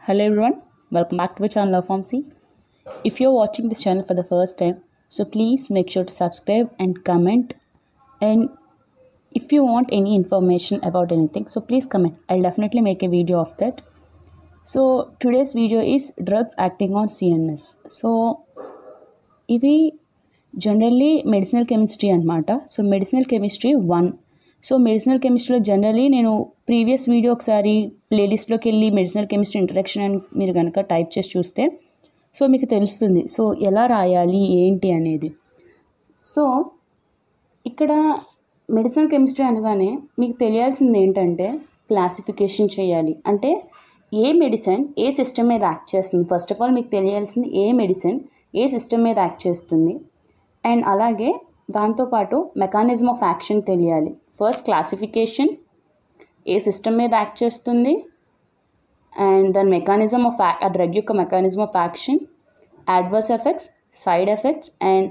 Hello everyone, welcome back to the channel of Pharmacy. If you're watching this channel for the first time, so please make sure to subscribe and comment. And if you want any information about anything, so please comment. I'll definitely make a video of that. So today's video is drugs acting on CNS. So ఇవి generally medicinal chemistry అనమాట so medicinal chemistry one So medicinal కెమిస్ట్రీలో generally నేను previous video ఒకసారి ప్లేలిస్ట్లోకి వెళ్ళి medicinal chemistry introduction అని మీరు కనుక టైప్ చేసి చూస్తే సో మీకు తెలుస్తుంది. సో ఎలా రాయాలి ఏంటి అనేది. సో ఇక్కడ మెడిసినల్ కెమిస్ట్రీ అనగానే మీకు తెలియాల్సింది ఏంటంటే క్లాసిఫికేషన్ చేయాలి. అంటే ఏ మెడిసిన్ ఏ సిస్టమ్ మీద యాక్ట్ చేస్తుంది. ఫస్ట్ ఆఫ్ ఆల్ మీకు తెలియాల్సింది ఏ మెడిసిన్ ఏ సిస్టమ్ మీద యాక్ట్ చేస్తుంది. అండ్ అలాగే దాంతోపాటు మెకానిజం ఆఫ్ యాక్షన్ తెలియాలి. ఫస్ట్ క్లాసిఫికేషన్ ఏ సిస్టమ్ మీద యాక్ట్ చేస్తుంది అండ్ దాని మెకానిజం ఆఫ్ ఆ డ్రగ్ యొక్క mechanism of action adverse effects side effects and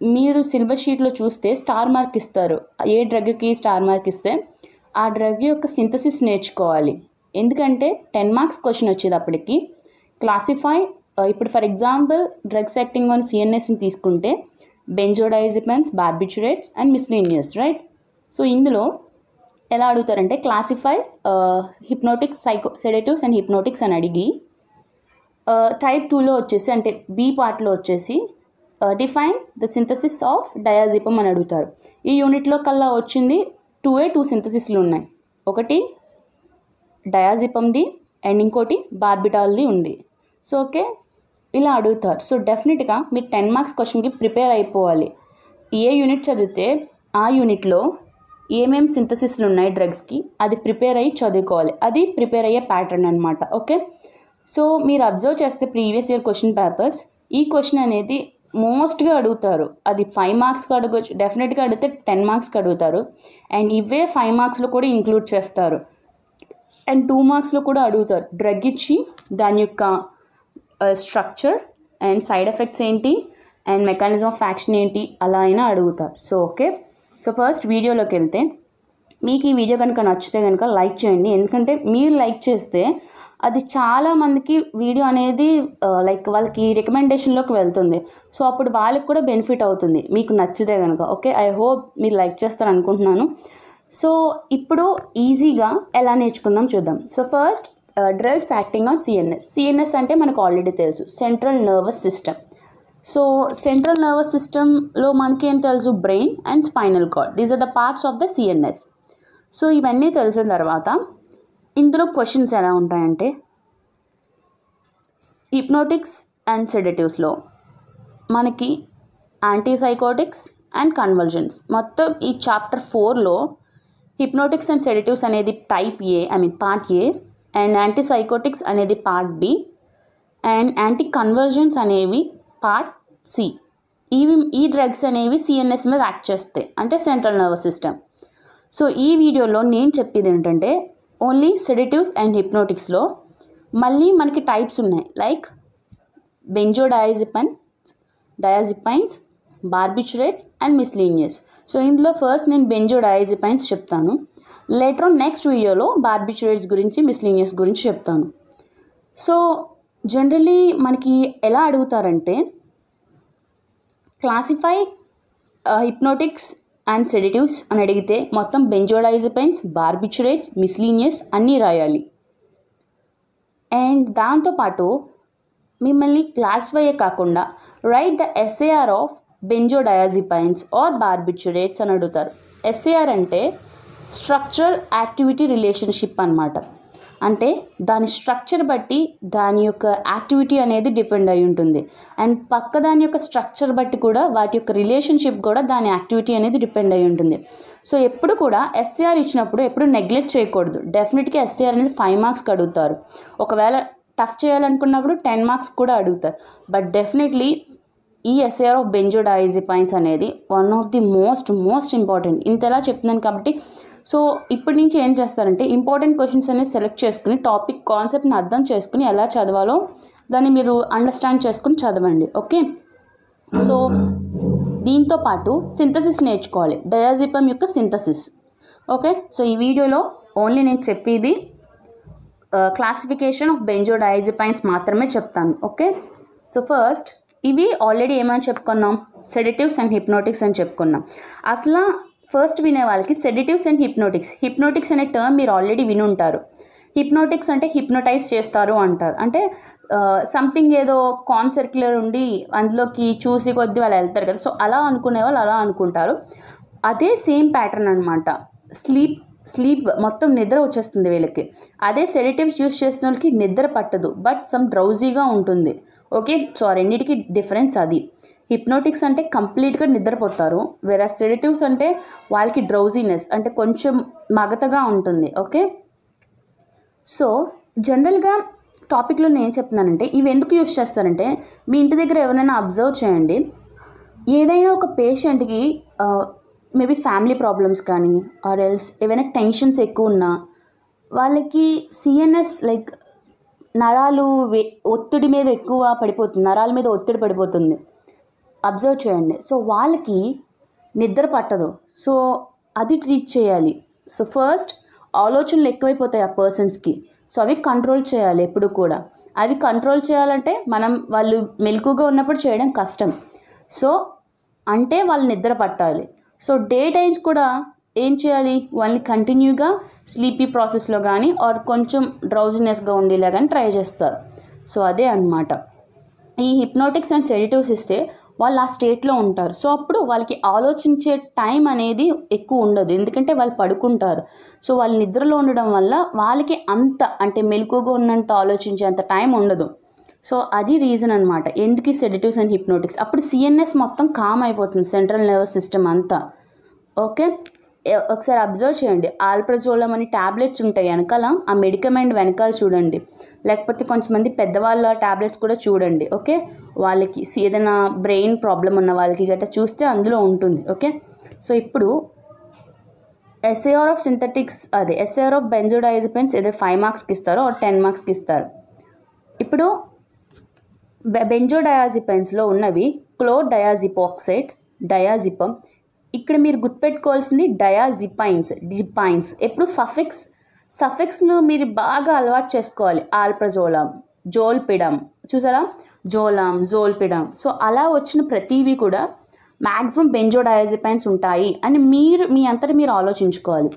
మీరు సిల్వర్ షీట్లో చూస్తే స్టార్ మార్క్ ఇస్తారు. ఏ డ్రగ్కి స్టార్ మార్క్ ఇస్తే ఆ డ్రగ్ యొక్క సింథసిస్ నేర్చుకోవాలి. ఎందుకంటే టెన్ మార్క్స్ క్వశ్చన్ వచ్చేటప్పటికి క్లాసిఫై uh, ఇప్పుడు for example drugs acting on సిఎన్ఎస్ని తీసుకుంటే benzodiazepines barbiturates and miscellaneous right so ఇందులో ఎలా అడుగుతారంటే classify hypnotics psycho sedatives and hypnotics అని అడిగి uh, టైప్ టూలో వచ్చేసి అంటే బి పార్ట్లో వచ్చేసి define the synthesis of diazepam అని అడుగుతారు. ఈ యూనిట్లో కల్లా వచ్చింది టూ ఏ టూ సింథసిస్లు ఉన్నాయి. ఒకటి డయాజిపమ్ది అండ్ ఇంకోటి బార్బిటాల్ది ఉంది. సో ఓకే ఇలా అడుగుతారు. సో డెఫినెట్గా మీరు టెన్ మార్క్స్ క్వశ్చన్కి ప్రిపేర్ అయిపోవాలి. ఏ యూనిట్ చదివితే ఆ యూనిట్లో ఏమేమి సింథసిస్లు ఉన్నాయి డ్రగ్స్కి? అది ప్రిపేర్ అయ్యి చదువుకోవాలి. అది ప్రిపేర్ అయ్యే ప్యాటర్న్ అనమాట ఓకే? సో మీరు అబ్జర్వ్ చేస్తే ప్రీవియస్ ఇయర్ క్వశ్చన్ పేపర్స్ ఈ క్వశ్చన్ అనేది మోస్ట్గా అడుగుతారు. అది ఫైవ్ మార్క్స్కి అడగచ్చు డెఫినెట్గా అడిగితే టెన్ మార్క్స్కి అడుగుతారు. అండ్ ఇవే ఫైవ్ మార్క్స్లో కూడా ఇంక్లూడ్ చేస్తారు. అండ్ టూ మార్క్స్లో కూడా అడుగుతారు. డ్రగ్ ఇచ్చి దాని యొక్క స్ట్రక్చర్ అండ్ సైడ్ ఎఫెక్ట్స్ ఏంటి? అండ్ మెకానిజం ఆఫ్ యాక్షన్ ఏంటి? అలా అయినా అడుగుతారు. So okay? సో ఫస్ట్ వీడియోలోకి వెళ్తే మీకు ఈ వీడియో కనుక నచ్చితే కనుక లైక్ చేయండి. ఎందుకంటే మీరు లైక్ చేస్తే అది చాలా మందికి వీడియో అనేది లైక్ వాళ్ళకి రికమెండేషన్లోకి వెళ్తుంది. సో అప్పుడు వాళ్ళకి కూడా బెనిఫిట్ అవుతుంది. మీకు నచ్చితే కనుక. ఓకే? ఐ హోప్ మీరు లైక్ చేస్తారు అనుకుంటున్నాను. సో ఇప్పుడు ఈజీగా ఎలా నేర్చుకుందాం చూద్దాం. So first drugs acting on CNS CNS అంటే మనకు ఆల్రెడీ తెలుసు. Central nervous system so central nervous సిస్టంలో మనకి ఏం తెలుసు brain and spinal cord these are the parts of the CNS so ఇవన్నీ తెలిసిన తర్వాత ఇందులో క్వశ్చన్స్ ఎలా ఉంటాయంటే హిప్నోటిక్స్ అండ్ సెడేటివ్స్లో మనకి యాంటీసైకోటిక్స్ అండ్ కన్వర్జన్స్ మొత్తం ఈ చాప్టర్ ఫోర్లో హిప్నోటిక్స్ అండ్ సెడేటివ్స్ అనేది type A I mean part A and antipsychotics అనేది part B and anti conversions అనేవి పార్ట్ సి. ఇవి ఈ డ్రగ్స్ అనేవి సిఎన్ఎస్ మీద యాక్ట్ చేస్తాయి. అంటే సెంట్రల్ నర్వస్ సిస్టమ్ సో ఈ వీడియోలో నేను చెప్పేది ఏంటంటే ఓన్లీ సెడిటివ్స్ అండ్ హిప్నోటిక్స్లో మళ్ళీ మనకి టైప్స్ ఉన్నాయి. Like benzodiazepine diazepines barbiturates and miscellaneous so ఇందులో ఫస్ట్ నేను బెంజోడయాజిపైన్స్ చెప్తాను. లేటర్ ఆన్ నెక్స్ట్ వీడియోలో బార్బిచురేట్స్ గురించి మిస్లీనియస్ గురించి చెప్తాను. సో జనరలీ మనకి ఎలా అడుగుతారంటే క్లాసిఫై హిప్నోటిక్స్ అండ్ సెడిటివ్స్ అని అడిగితే మొత్తం బెంజోడైజపైన్స్ బార్బిచురేట్స్ మిస్లీనియస్ అన్నీ రాయాలి. అండ్ దాంతోపాటు మిమ్మల్ని క్లాసిఫైయే కాకుండా write the SAR of benzodiazepines or barbiturates అని అడుగుతారు. ఎస్ఏఆర్ అంటే స్ట్రక్చరల్ యాక్టివిటీ రిలేషన్షిప్ అనమాట అంటే దాని స్ట్రక్చర్ బట్టి దాని యొక్క యాక్టివిటీ అనేది డిపెండ్ అయి ఉంటుంది. అండ్ పక్క దాని యొక్క స్ట్రక్చర్ బట్టి కూడా వాటి యొక్క రిలేషన్షిప్ కూడా దాని యాక్టివిటీ అనేది డిపెండ్ అయి ఉంటుంది. సో ఎప్పుడు కూడా ఎస్సీఆర్ ఇచ్చినప్పుడు ఎప్పుడు నెగ్లెక్ట్ చేయకూడదు. డెఫినెట్గా ఎస్సీఆర్ అనేది ఫైవ్ మార్క్స్కి అడుగుతారు. ఒకవేళ టఫ్ చేయాలనుకున్నప్పుడు టెన్ మార్క్స్ కూడా అడుగుతారు. బట్ డెఫినెట్లీ ఈ ఎస్ఏఆర్ ఆఫ్ బెంజోడైజిపైన్స్ అనేది one of the most most important ఇంతలా చెప్తున్నాను కాబట్టి సో ఇప్పటి నుంచి ఏం చేస్తారంటే ఇంపార్టెంట్ క్వశ్చన్స్ అనేది సెలెక్ట్ చేసుకుని టాపిక్ కాన్సెప్ట్ని అర్థం చేసుకుని ఎలా చదవాలో దాన్ని మీరు అండర్స్టాండ్ చేసుకుని చదవండి ఓకే సో దీంతో పాటు సింథసిస్ నేర్చుకోవాలి డయాజిపమ్ యొక్క సింథసిస్ ఓకే సో ఈ వీడియోలో ఓన్లీ నేను చెప్పేది క్లాసిఫికేషన్ ఆఫ్ బెంజోడైజపైన్స్ మాత్రమే చెప్తాను ఓకే సో ఫస్ట్ ఇవి ఆల్రెడీ ఏమని చెప్పుకున్నాం? సెడిటివ్స్ అండ్ హిప్నోటిక్స్ అని చెప్పుకున్నాం. అసలు ఫస్ట్ వినే వాళ్ళకి సెడిటివ్స్ అండ్ హిప్నోటిక్స్ హిప్నోటిక్స్ అనే టర్మ్ మీరు ఆల్రెడీ వినుంటారు హిప్నోటిక్స్ అంటే హిప్నోటైజ్ చేస్తారు అంటారు. అంటే సంథింగ్ ఏదో కాన్సర్క్యులర్ ఉండి అందులోకి చూసి కొద్ది వాళ్ళు వెళ్తారు కదా. సో అలా అనుకునే వాళ్ళు అలా అనుకుంటారు. అదే సేమ్ ప్యాటర్న్ అనమాట స్లీప్ స్లీప్ మొత్తం నిద్ర వచ్చేస్తుంది వీళ్ళకి. అదే సెడిటివ్స్ యూస్ చేసిన వాళ్ళకి నిద్ర పట్టదు. బట్ సమ్ డ్రౌజీగా ఉంటుంది. ఓకే సో ఆ రెండింటికి డిఫరెన్స్ అది. హిప్నోటిక్స్ అంటే కంప్లీట్గా నిద్రపోతారు. వేరే సెడిటివ్స్ అంటే వాళ్ళకి డ్రౌజీనెస్ అంటే కొంచెం మగతగా ఉంటుంది. ఓకే సో జనరల్గా టాపిక్లో నేను చెప్తున్నానంటే ఇవి ఎందుకు యూస్ చేస్తారంటే మీ ఇంటి దగ్గర ఎవరైనా అబ్జర్వ్ చేయండి. ఏదైనా ఒక పేషెంట్కి మేబీ ఫ్యామిలీ ప్రాబ్లమ్స్ కానీ ఆర్ ఎల్స్ ఏవైనా టెన్షన్స్ ఎక్కువ ఉన్నా వాళ్ళకి సిఎన్ఎస్ లైక్ నరాలు వే- ఒత్తిడి మీద ఎక్కువ పడిపోతుంది నరాల మీద ఒత్తిడి పడిపోతుంది. అబ్జర్వ్ చేయండి. సో వాళ్ళకి నిద్ర పట్టదు. సో అది ట్రీట్ చేయాలి. సో ఫస్ట్ ఆలోచనలు ఎక్కువైపోతాయి ఆ పర్సన్స్కి సో అవి కంట్రోల్ చేయాలి ఎప్పుడు కూడా. అవి కంట్రోల్ చేయాలంటే మనం వాళ్ళు మెలకుగా ఉన్నప్పుడు చేయడం కష్టం. సో అంటే వాళ్ళు నిద్ర పట్టాలి. సో డే టైమ్స్ కూడా ఏం చేయాలి? వాళ్ళని కంటిన్యూగా స్లీపీ ప్రాసెస్లో కానీ ఆర్ కొంచెం డ్రౌజినెస్గా ఉండేలా కానీ ట్రై చేస్తారు. సో అదే అన్నమాట. ఈ హిప్నోటిక్స్ అండ్ సెడిటివ్స్ ఇస్తే వాళ్ళు ఆ స్టేట్లో ఉంటారు. సో అప్పుడు వాళ్ళకి ఆలోచించే టైం అనేది ఎక్కువ ఉండదు. ఎందుకంటే వాళ్ళు పడుకుంటారు. సో వాళ్ళు నిద్రలో ఉండడం వల్ల వాళ్ళకి అంత అంటే మెలకుగా ఉన్నంత ఆలోచించే అంత టైం ఉండదు. సో అది రీజన్ అనమాట ఎందుకు ఈ సెడిటివ్స్ అండ్ హిప్నోటిక్స్ అప్పుడు సిఎన్ఎస్ మొత్తం కామ్ అయిపోతుంది. సెంట్రల్ నర్వస్ సిస్టమ్ అంతా. ఓకే ఒకసారి అబ్జర్వ్ చేయండి. ఆల్ప్రజోలం అని ట్యాబ్లెట్స్ ఉంటాయి వెనకాల. ఆ మెడికమెంట్ వెనకాల చూడండి. లేకపోతే కొంతమంది పెద్దవాళ్ళ ట్యాబ్లెట్స్ కూడా చూడండి. ఓకే వాళ్ళకి ఏదైనా బ్రెయిన్ ప్రాబ్లం ఉన్న వాళ్ళకి గట్రా చూస్తే అందులో ఉంటుంది ఓకే? సో ఇప్పుడు ఎస్ఏఆర్ ఆఫ్ సింథటిక్స్ అదే ఎస్ఏఆర్ ఆఫ్ బెంజోడైజపెన్స్ ఏదో ఫైవ్ మార్క్స్కి ఇస్తారో టెన్ మార్క్స్కి ఇస్తారు. ఇప్పుడు బెంజోడయాజిపెన్స్లో ఉన్నవి క్లోర్ డయాజిపాక్సైడ్ డయాజిపమ్ ఇక్కడ మీరు గుర్తుపెట్టుకోవాల్సింది డయాజిపైన్స్ డిపైన్స్. ఎప్పుడు సఫిక్స్ సఫిక్స్ను మీరు బాగా అలవాటు చేసుకోవాలి. Alprazolam zolpidem. చూసారా? జోలాం జోల్పిడం. సో అలా వచ్చిన ప్రతివి కూడా మ్యాక్సిమం బెంజోడయాజిపైన్స్ ఉంటాయి అని మీరు మీ అంతటి మీరు ఆలోచించుకోవాలి.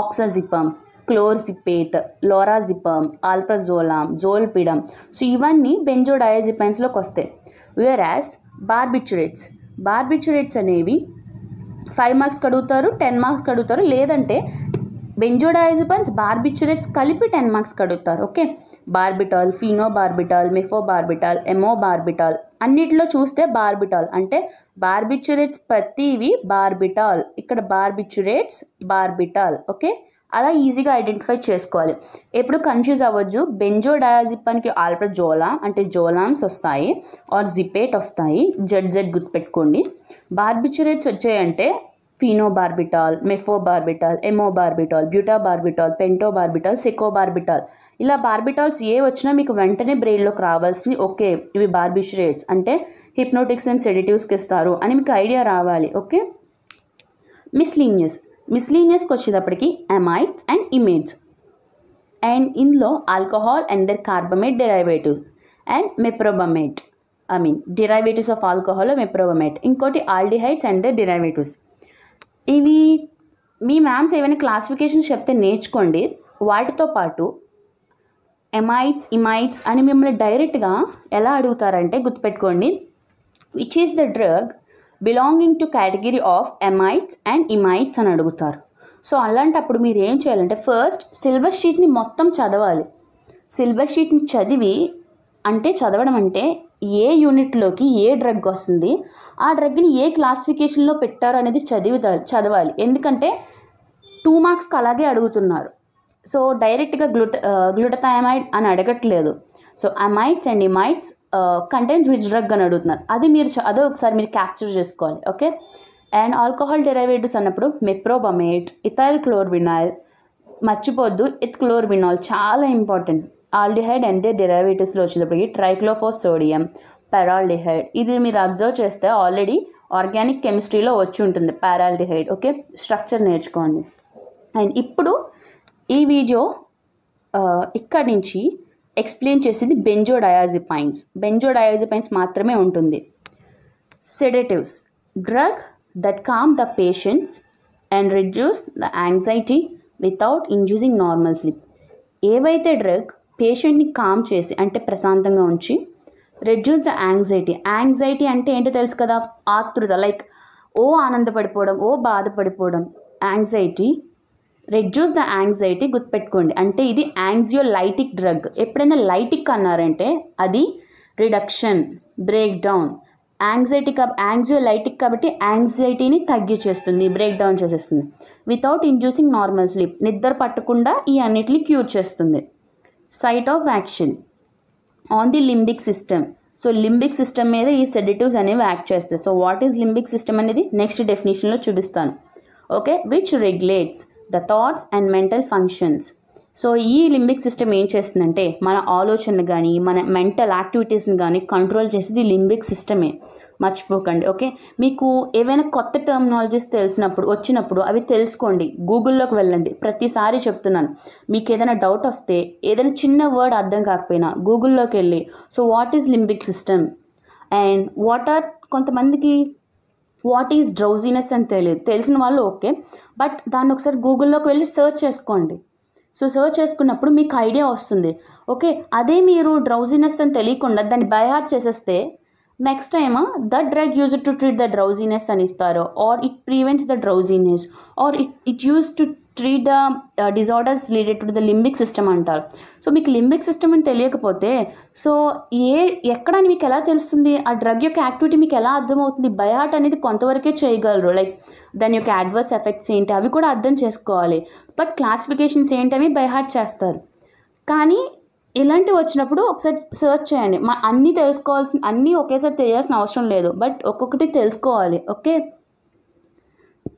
ఆక్సాజిపమ్ క్లోర్జిపేట్ లోరాజిపమ్ ఆల్ప్రజోలాం జోల్పిడమ్ సో ఇవన్నీ బెంజోడయాజిపైన్స్లోకి వస్తాయి. వేరాస్ బార్బిచ్యురేట్స్ బార్బిచ్యురేట్స్ అనేవి ఫైవ్ మార్క్స్ కడుగుతారు టెన్ మార్క్స్ కడుగుతారు లేదంటే బెంజోడయాజిపైన్స్ బార్బిచ్యురేట్స్ కలిపి ten marks కడుగుతారు okay barbital phenobarbital mephobarbital amobarbital అన్నిటిలో చూస్తే బార్బిటాల్ అంటే బార్బిచ్యురేట్స్ ప్రతివి బార్బిటాల్. ఇక్కడ బార్బిచ్యురేట్స్ బార్బిటాల్ ఓకే? అలా ఈజీగా ఐడెంటిఫై చేసుకోవాలి. ఎప్పుడు కన్ఫ్యూజ్ అవ్వద్దు. బెంజోడయాజిపన్కి ఆల్ప్ర జోలా అంటే జోలామ్స్ వస్తాయి. ఆర్ జిపేట్ వస్తాయి. జెడ్ జెడ్ గుర్తుపెట్టుకోండి. బార్బిచ్యురేట్స్ వచ్చాయంటే ఫీనోబార్బిటాల్ మెఫోబార్బిటాల్ ఎమోబార్బిటాల్ బ్యూటాబార్బిటాల్ పెంటోబార్బిటాల్ సెకోబార్బిటాల్. బ్యూటా బార్బిటాల్ పెంటో బార్బిటాల్ ఇలా బార్బిటాల్స్ ఏ వచ్చినా మీకు వెంటనే బ్రెయిన్లోకి రావాల్సింది ఓకే ఇవి బార్బిచురేట్స్ అంటే హిప్నోటిక్స్ అండ్ సెడిటివ్స్కి ఇస్తారు అని మీకు ఐడియా రావాలి ఓకే? మిస్లీనియస్. మిస్లీనియస్కి వచ్చేటప్పటికి అమైట్స్ అండ్ ఇమేట్స్ అండ్ ఇందులో alcohol and their carbamate derivative and meprobamate. I mean derivatives of alcohol meprobamate. ఇంకోటి ఆల్డిహైడ్స్ అండ్ దర్ డిరైవేటివ్స్. ఇవి మీ మ్యామ్స్ ఏమైనా క్లాసిఫికేషన్స్ చెప్తే నేర్చుకోండి. వాటితో పాటు ఎమైట్స్ ఇమైట్స్ అని మిమ్మల్ని డైరెక్ట్గా ఎలా అడుగుతారంటే గుర్తుపెట్టుకోండి. Which is the drug belonging to category of amides and imides అని అడుగుతారు. సో అలాంటప్పుడు మీరు ఏం చేయాలంటే ఫస్ట్ సిలబస్ షీట్ని మొత్తం చదవాలి. సిలబస్ షీట్ని చదివి అంటే చదవడం అంటే ఏ యూనిట్లోకి ఏ డ్రగ్ వస్తుంది ఆ డ్రగ్ని ఏ క్లాసిఫికేషన్లో పెట్టారు అనేది చదివి చదవాలి. ఎందుకంటే టూ మార్క్స్కి అలాగే అడుగుతున్నారు. సో డైరెక్ట్గా గ్లూట గ్లూటథైమైడ్ అని అడగట్లేదు. So amides and imides contents which drug అని అడుగుతున్నారు. అది మీరు చ- ఒకసారి మీరు క్యాప్చర్ చేసుకోవాలి ఓకే? అండ్ ఆల్కహాల్ డెరైవేటివ్స్ అన్నప్పుడు మెప్రోబమేట్ ఇథైల్ క్లోర్బినాయిల్ మర్చిపోద్దు ఇత్ క్లోర్బినాల్ చాలా ఇంపార్టెంట్. ఆల్డిహైడ్ అండ్ దే డెరైవేటివ్స్లో వచ్చేటప్పటికి ట్రైక్లోఫోస్ సోడియం పెరాల్డిహైడ్. ఇది మీరు అబ్జర్వ్ చేస్తే ఆల్రెడీ ఆర్గానిక్ కెమిస్ట్రీలో వచ్చి ఉంటుంది పారాల్డిహైడ్. ఓకే? స్ట్రక్చర్ నేర్చుకోండి. అండ్ ఇప్పుడు ఈ వీడియో ఇక్కడి నుంచి ఎక్స్ప్లెయిన్ చేసేది బెంజోడయాజిపైన్స్. బెంజోడయాజిపైన్స్ మాత్రమే ఉంటుంది. Sedatives. Drug that calm the patients and reduce the anxiety without inducing normal sleep. ఏవైతే డ్రగ్ పేషెంట్ని కామ్ చేసి అంటే ప్రశాంతంగా ఉంచి రెడ్యూస్ ద యాంగ్జైటీ యాంగ్జైటీ అంటే ఏంటో తెలుసు కదా? ఆతృత లైక్ ఓ ఆనందపడిపోవడం ఓ బాధపడిపోవడం. యాంగ్జైటీ రెడ్యూస్ ద యాంగ్జైటీ గుర్తుపెట్టుకోండి. అంటే ఇది యాంగ్జియోలైటిక్ డ్రగ్ ఎప్పుడైనా లైటిక్ అన్నారంటే అది రిడక్షన్ బ్రేక్ డౌన్ యాంగ్జైటీ కా యాంగ్జియోలైటిక్ కాబట్టి యాంగ్జైటీని తగ్గిచేస్తుంది బ్రేక్ డౌన్ చేసేస్తుంది. వితౌట్ ఇండ్యూసింగ్ నార్మల్ స్లీప్ నిద్ర పట్టకుండా ఈ అన్నిటిని క్యూర్ చేస్తుంది. Site of action on the limbic system. So limbic system మీద ఈ సెడిటివ్స్ అనేవి యాక్ట్ చేస్తాయి. So what is limbic system అనేది నెక్స్ట్ డెఫినేషన్లో చూపిస్తాను. Okay which regulates the thoughts and mental functions so ఈ లింబిక్ సిస్టమ్ ఏం చేస్తుందంటే మన ఆలోచనలు కానీ మన మెంటల్ యాక్టివిటీస్ని కానీ కంట్రోల్ చేసేది లింబిక్ సిస్టమే. మర్చిపోకండి ఓకే? మీకు ఏవైనా కొత్త టర్మినాలజీస్ తెలిసినప్పుడు వచ్చినప్పుడు అవి తెలుసుకోండి. గూగుల్లోకి వెళ్ళండి. ప్రతిసారి చెప్తున్నాను. మీకు ఏదైనా డౌట్ వస్తే ఏదైనా చిన్న వర్డ్ అర్థం కాకపోయినా గూగుల్లోకి వెళ్ళి so what is limbic system and what are కొంతమందికి వాట్ ఈజ్ డ్రౌజీనెస్ అని తెలియదు తెలిసిన వాళ్ళు ఓకే. బట్ దాన్ని ఒకసారి గూగుల్లోకి వెళ్ళి సెర్చ్ చేసుకోండి. సో సర్చ్ చేసుకున్నప్పుడు మీకు ఐడియా వస్తుంది. ఓకే? అదే మీరు డ్రౌజీనెస్ అని తెలియకుండా దాన్ని బైహార్ట్ చేసేస్తే next time the drug use to treat the drowsiness అని ఇస్తారు. Or it prevents the drowsiness or it it use to treat the disorders related to the limbic system అంటారు. సో మీకు లింబిక్ సిస్టమ్ అని తెలియకపోతే so ఏ ఎక్కడ అని మీకు ఎలా తెలుస్తుంది? ఆ డ్రగ్ యొక్క యాక్టివిటీ మీకు ఎలా అర్థమవుతుంది? బయాట్ అనేది కొంతవరకే చేయగలరు. లైక్ దాని యొక్క అడ్వర్స్ ఎఫెక్ట్స్ ఏంటి? అవి కూడా అర్థం చేసుకోవాలి. బట్ క్లాసిఫికేషన్స్ ఏంటి? అవి బైహార్ట్ చేస్తారు. కానీ ఇలాంటివి వచ్చినప్పుడు ఒకసారి సర్చ్ చేయండి. మా అన్నీ తెలుసుకోవాల్సిన అన్నీ ఒకేసారి తెలియాల్సిన అవసరం లేదు. బట్ ఒక్కొక్కటి తెలుసుకోవాలి ఓకే?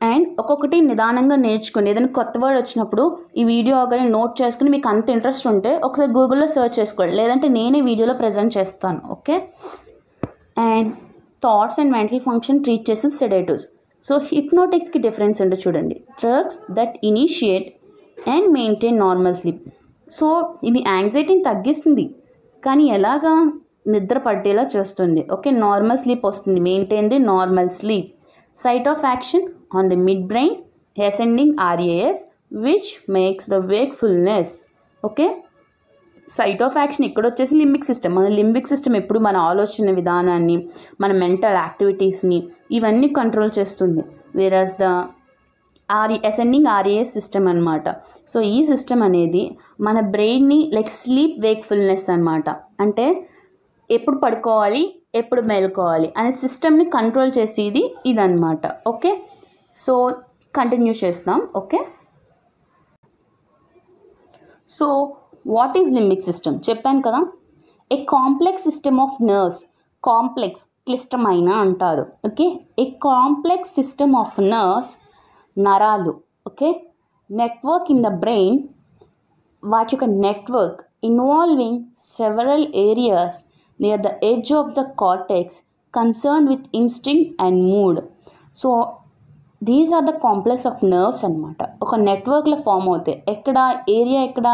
అండ్ ఒక్కొక్కటి నిదానంగా నేర్చుకోండి. ఏదైనా కొత్త వర్డ్ వచ్చినప్పుడు ఈ వీడియో కానీ నోట్ చేసుకుని మీకు అంత ఇంట్రెస్ట్ ఉంటే ఒకసారి గూగుల్లో సెర్చ్ చేసుకోండి. లేదంటే నేనే వీడియోలో ప్రజెంట్ చేస్తాను okay? And thoughts and mental function treat చేసేది సెడేటివ్స్ సో హిప్నోటిక్స్కి డిఫరెన్స్ ఉంటే చూడండి. Drugs that initiate and maintain normal sleep so ఇది యాంగ్జైటీని తగ్గిస్తుంది. కానీ ఎలాగా? నిద్ర పట్టేలా చేస్తుంది. ఓకే నార్మల్ స్లీప్ వస్తుంది. Maintain the normal sleep site of action on the mid brain ascending RAS which makes the wakefulness okay? Site of action ఇక్కడ వచ్చేసి లింబిక్ సిస్టమ్ మన లింబిక్ సిస్టమ్ ఎప్పుడు మన ఆలోచన విధానాన్ని మన మెంటల్ యాక్టివిటీస్ని ఇవన్నీ కంట్రోల్ చేస్తుంది. Whereas the or ascending RAS system అనమాట సో ఈ సిస్టమ్ అనేది మన బ్రెయిన్ని లైక్ స్లీప్ వేక్ఫుల్నెస్ అనమాట అంటే ఎప్పుడు పడుకోవాలి ఎప్పుడు మేలుకోవాలి అనే సిస్టమ్ని కంట్రోల్ చేసేది ఇదన్నమాట. ఓకే? సో కంటిన్యూ చేస్తాం. Okay? So what is limbic system? చెప్పాను కదా. A complex system of nerves complex క్లిష్టమైన అంటారు. Okay? A complex system of nerves నరాలు okay? Network in the brain వాటి యొక్క network involving several areas near the edge of the cortex concern with instinct and mood so these are the complex of nerves అనమాట ఒక నెట్వర్క్లో form అవుతాయి. ఎక్కడ area ఎక్కడ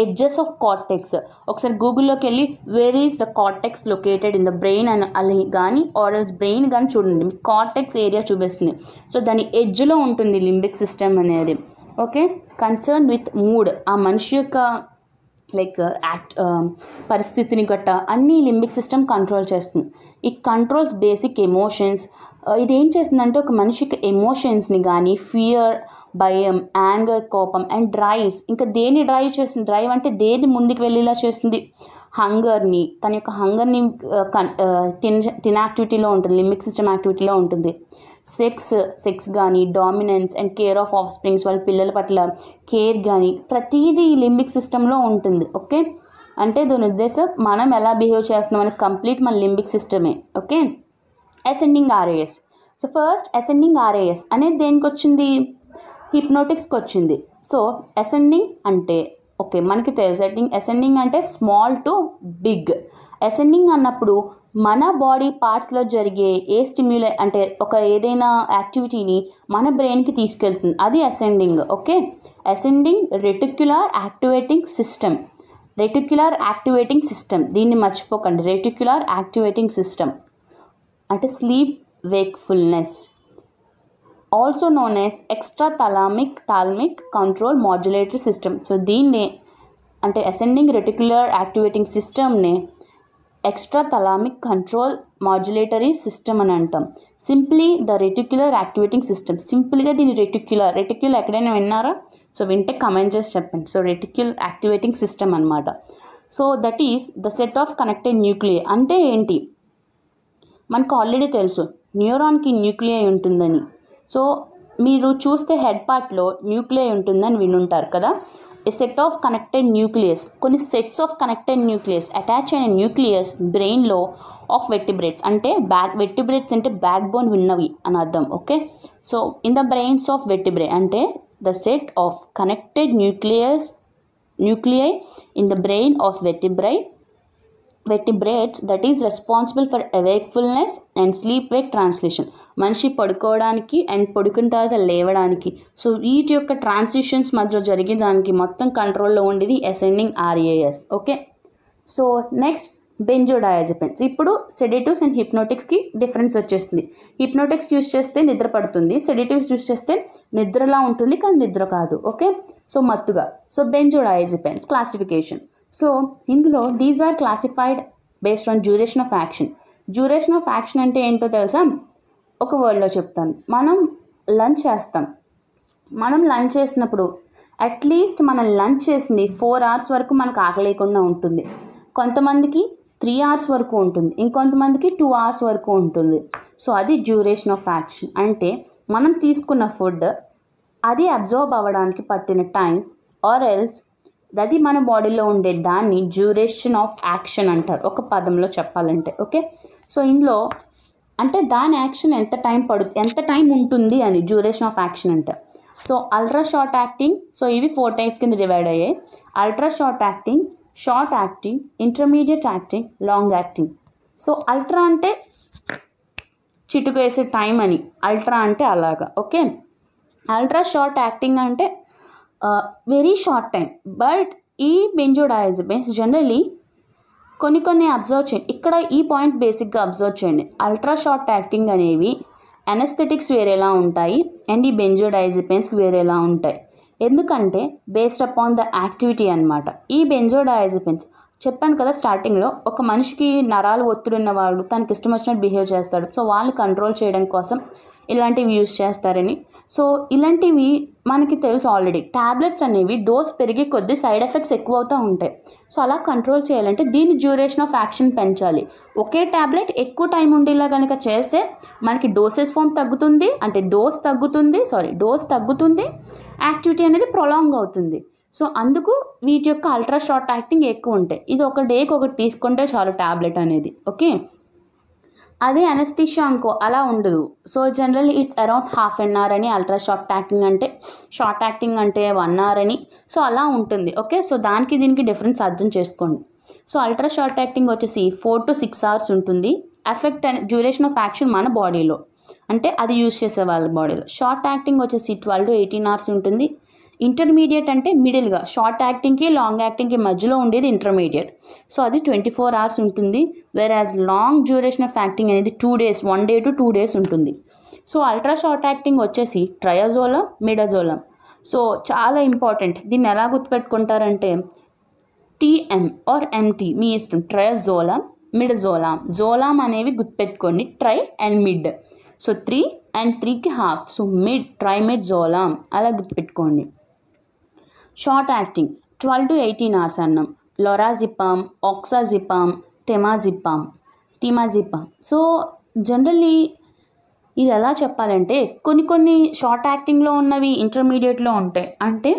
edges of cortex ఒకసారి గూగుల్లోకి వెళ్ళి where is the cortex located in the brain అని అలా కానీ ఆర్ఎల్స్ బ్రెయిన్ కానీ చూడండి. మీకు కార్టెక్స్ ఏరియా చూపిస్తుంది. సో దాని ఎడ్జ్లో ఉంటుంది లింబిక్ సిస్టమ్ అనేది. ఓకే కన్సర్న్ విత్ మూడ్ ఆ మనిషి యొక్క లైక్ యాక్ట్ పరిస్థితిని గట్ట అన్ని లింబిక్ సిస్టమ్ కంట్రోల్ చేస్తుంది. ఈ కంట్రోల్స్ బేసిక్ ఎమోషన్స్ ఇది ఏం చేస్తుందంటే ఒక మనిషికి ఎమోషన్స్ని కానీ ఫియర్ భయం యాంగర్ కోపం అండ్ డ్రైవ్స్ ఇంకా దేన్ని డ్రైవ్ చేస్తుంది? డ్రైవ్ అంటే దేని ముందుకు వెళ్ళేలా చేస్తుంది? హంగర్ని తన యొక్క హంగర్ని తిన తిన యాక్టివిటీలో ఉంటుంది లింబిక్ సిస్టమ్ యాక్టివిటీలో ఉంటుంది. సెక్స్ సెక్స్ కానీ dominance and care of offsprings వాళ్ళ పిల్లల పట్ల కేర్ కానీ ప్రతిదీ లింబిక్ సిస్టంలో ఉంటుంది ఓకే అంటే దీని ఉద్దేశం మనం ఎలా బిహేవ్ చేస్తున్నాం అనేది కంప్లీట్ మన limbic సిస్టమే okay ascending RAS so first ascending RAS అనేది దేనికి వచ్చింది హిప్నోటిక్స్కి వచ్చింది. సో అసెండింగ్ అంటే ఓకే మనకి తెలుసు. అసెండింగ్ అసెండింగ్ అంటే స్మాల్ టు బిగ్. అసెండింగ్ అన్నప్పుడు మన బాడీ పార్ట్స్లో జరిగే ఏ స్టిమ్యులే అంటే ఒక ఏదైనా యాక్టివిటీని మన బ్రెయిన్కి తీసుకెళ్తుంది. అది ascending okay? Ascending reticular activating system. Reticular activating system. దీన్ని మర్చిపోకండి. Reticular activating system. అంటే sleep wakefulness also known as extra thalamic thalamic control modulatory system so దీన్నే అంటే అసెండింగ్ రెటిక్యులర్ యాక్టివేటింగ్ సిస్టమ్ని extra thalamic control modulatory system అని అంటాం. Simply the reticular activating system సింపుల్గా దీని రెటిక్యులర్ రెటిక్యులర్ ఎక్కడైనా విన్నారా? సో వింటే కమెంట్ చేసి చెప్పండి. సో రెటిక్యులర్ యాక్టివేటింగ్ సిస్టమ్ అనమాట so that is the set of connected nuclear అంటే ఏంటి? మనకు ఆల్రెడీ తెలుసు. న్యూరాన్కి న్యూక్లియై ఉంటుందని. సో మీరు చూస్తే హెడ్ పార్ట్లో న్యూక్లియై ఉంటుందని వినుంటారు కదా? A set of connected nucleus కొన్ని sets of connected nucleus attach అయిన న్యూక్లియస్ బ్రెయిన్లో ఆఫ్ వెట్టిబ్రేట్స్ అంటే బ్యాక్ వెట్టిబ్రేట్స్ అంటే బ్యాక్ బోన్ విన్నవి అని అర్థం okay so in the brains of vertebrae అంటే the set of connected nucleus nuclei in the brain of vertebrae vertebrates that is responsible for awakefulness and sleep wake translation మనిషి పడుకోవడానికి and పడుకున్న తర్వాత లేవడానికి. So వీటి యొక్క ట్రాన్సిషన్స్ మధ్యలో జరిగే దానికి మొత్తం కంట్రోల్లో ఉండేది ascending RAS okay so next benzodiazepines ఇప్పుడు సెడేటివ్స్ అండ్ హిప్నోటిక్స్కి డిఫరెన్స్ వచ్చేస్తుంది. హిప్నోటిక్స్ యూస్ చేస్తే నిద్ర పడుతుంది. సెడేటివ్స్ యూస్ చేస్తే నిద్రలా ఉంటుంది కానీ నిద్ర కాదు. ఓకే సో మత్తుగా. సో బెంజోడయాజపెన్స్ క్లాసిఫికేషన్ సో ఇందులో these are classified based on duration of action duration of action అంటే ఏంటో తెలుసా? ఒక వర్డ్లో చెప్తాను. మనం లంచ్ చేస్తాం. మనం లంచ్ చేసినప్పుడు అట్లీస్ట్ మనం లంచ్ చేసింది ఫోర్ అవర్స్ వరకు మనకు ఆకలేకుండా ఉంటుంది. కొంతమందికి త్రీ అవర్స్ వరకు ఉంటుంది. ఇంకొంతమందికి టూ అవర్స్ వరకు ఉంటుంది. సో అది డ్యూరేషన్ ఆఫ్ యాక్షన్ అంటే మనం తీసుకున్న ఫుడ్ అది అబ్జర్వ్ అవ్వడానికి పట్టిన టైం ఆర్ ఎల్స్ అది మన బాడీలో ఉండే దాన్ని డ్యూరేషన్ ఆఫ్ యాక్షన్ అంటారు. ఒక పదంలో చెప్పాలంటే ఓకే సో ఇందులో అంటే దాని యాక్షన్ ఎంత టైం పడు ఎంత టైం ఉంటుంది అని డ్యూరేషన్ ఆఫ్ యాక్షన్ అంటే. So ultra short acting so ఇవి ఫోర్ టైప్స్ కింద డివైడ్ అయ్యాయి. Ultra short acting short acting intermediate acting long acting so ultra అంటే చిటుకు వేసే టైం అని అల్ట్రా అంటే అలాగా ఓకే అల్ట్రా షార్ట్ యాక్టింగ్ అంటే వెరీ షార్ట్ టైం బట్ ఈ బెంజోడయాజబెన్స్ జనరలీ కొన్ని కొన్ని అబ్జర్వ్ చేయండి. ఇక్కడ ఈ పాయింట్ బేసిక్గా అబ్జర్వ్ చేయండి. అల్ట్రా షార్ట్ యాక్టింగ్ అనేవి అనస్థెటిక్స్ వేరేలా ఉంటాయి అండ్ ఈ బెంజోడైజపెన్స్ వేరేలా ఉంటాయి. ఎందుకంటే బేస్డ్ అపాన్ ద యాక్టివిటీ అనమాట ఈ బెంజోడైజపెన్స్ చెప్పాను కదా స్టార్టింగ్లో ఒక మనిషికి నరాలు ఒత్తిడి ఉన్నవాడు తనకి ఇష్టం వచ్చినట్టు బిహేవ్ చేస్తాడు. సో వాళ్ళని కంట్రోల్ చేయడం కోసం ఇలాంటివి యూజ్ చేస్తారని సో ఇలాంటివి మనకి తెలుసు ఆల్రెడీ ట్యాబ్లెట్స్ అనేవి డోస్ పెరిగే కొద్దీ సైడ్ ఎఫెక్ట్స్ ఎక్కువ అవుతూ ఉంటాయి. సో అలా కంట్రోల్ చేయాలంటే దీని డ్యూరేషన్ ఆఫ్ యాక్షన్ పెంచాలి. ఒకే ట్యాబ్లెట్ ఎక్కువ టైం ఉండేలా కనుక చేస్తే మనకి డోసెస్ ఫామ్ తగ్గుతుంది అంటే డోస్ తగ్గుతుంది సారీ డోస్ తగ్గుతుంది యాక్టివిటీ అనేది ప్రొలాంగ్ అవుతుంది. సో అందుకు వీటి యొక్క అల్ట్రా షార్ట్ యాక్టింగ్ ఎక్కువ ఉంటాయి. ఇది ఒక డేకి ఒకటి తీసుకుంటే చాలు ట్యాబ్లెట్ అనేది ఓకే అదే అనస్థిషియా అనుకో అలా ఉండదు. So general it's around half an hour అని అల్ట్రా షార్ట్ యాక్టింగ్ అంటే షార్ట్ యాక్టింగ్ అంటే వన్ అవర్ అని. సో అలా ఉంటుంది ఓకే సో దానికి దీనికి డిఫరెన్స్ అర్థం చేసుకోండి. సో అల్ట్రా షార్ట్ యాక్టింగ్ వచ్చేసి ఫోర్ టు సిక్స్ అవర్స్ ఉంటుంది. ఎఫెక్ట్ అనే డ్యూరేషన్ ఆఫ్ యాక్షన్ మన బాడీలో అంటే అది యూజ్ చేసే వాళ్ళ బాడీలో షార్ట్ యాక్టింగ్ వచ్చేసి ట్వెల్వ్ టు ఎయిటీన్ అవర్స్ ఉంటుంది. ఇంటర్మీడియట్ అంటే మిడిల్గా షార్ట్ యాక్టింగ్కి లాంగ్ యాక్టింగ్కి మధ్యలో ఉండేది ఇంటర్మీడియట్. సో అది ట్వంటీ ఫోర్ అవర్స్ ఉంటుంది. Whereas long duration of acting అనేది two days one day to two days ఉంటుంది. సో అల్ట్రా షార్ట్ యాక్టింగ్ వచ్చేసి ట్రయోజోలం మిడజోలం సో చాలా ఇంపార్టెంట్ దీన్ని ఎలా గుర్తుపెట్టుకుంటారంటే టీఎం ఆర్ ఎంటీ మీ ఇష్టం. ట్రయోజోలం మిడజోలాం జోలాం అనేవి గుర్తుపెట్టుకోండి. Tri and mid so three and త్రీకి half so mid tri mid zolam అలా గుర్తుపెట్టుకోండి. Short acting. Twelve to eighteen hours అన్నాం. లొరాజిపామ్ ఆక్సాజిపామ్ టెమాజిపామ్ స్టీమాజిపామ్. సో జనరల్లీ ఇది ఎలా చెప్పాలంటే కొన్ని కొన్ని షార్ట్ యాక్టింగ్లో ఉన్నవి ఇంటర్మీడియట్లో ఉంటాయి. అంటే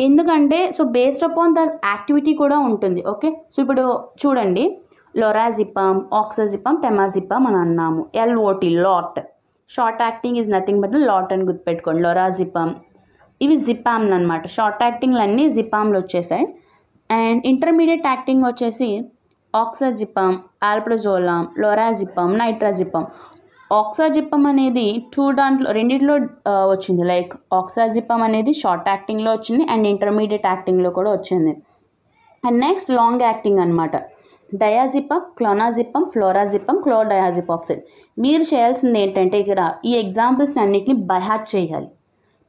ఎందుకంటే so based upon the activity కూడా ఉంటుంది. ఓకే? సో ఇప్పుడు చూడండి. లొరాజిపామ్ ఆక్సాజిపామ్ టెమాజిపామ్ అని అన్నాము. LOT lot short acting is nothing but lot అని గుర్తుపెట్టుకోండి. లొరాజిపామ్ ఇవి జిపామ్లు అనమాట షార్ట్ యాక్టింగ్లు అన్నీ జిపామ్లు వచ్చేసాయి. అండ్ ఇంటర్మీడియట్ యాక్టింగ్ వచ్చేసి ఆక్సాజిపామ్ ఆల్ప్రజోలామ్ లోరాజిపామ్ నైట్రాజిపామ్ ఆక్సాజిపమ్ అనేది టూ దాంట్లో రెండిట్లో వచ్చింది. లైక్ ఆక్సాజిప్పం అనేది షార్ట్ యాక్టింగ్లో వచ్చింది అండ్ ఇంటర్మీడియట్ యాక్టింగ్లో కూడా వచ్చింది. అండ్ నెక్స్ట్ లాంగ్ యాక్టింగ్ అనమాట డయాజిపం క్లోనాజిపమ్ ఫ్లోరాజిపమ్ క్లోడయాజిపాక్సిన్ మీరు చేయాల్సింది ఏంటంటే ఇక్కడ ఈ ఎగ్జాంపుల్స్ అన్నిటిని బైహార్ట్ చేయాలి.